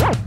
Yeah.